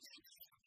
何?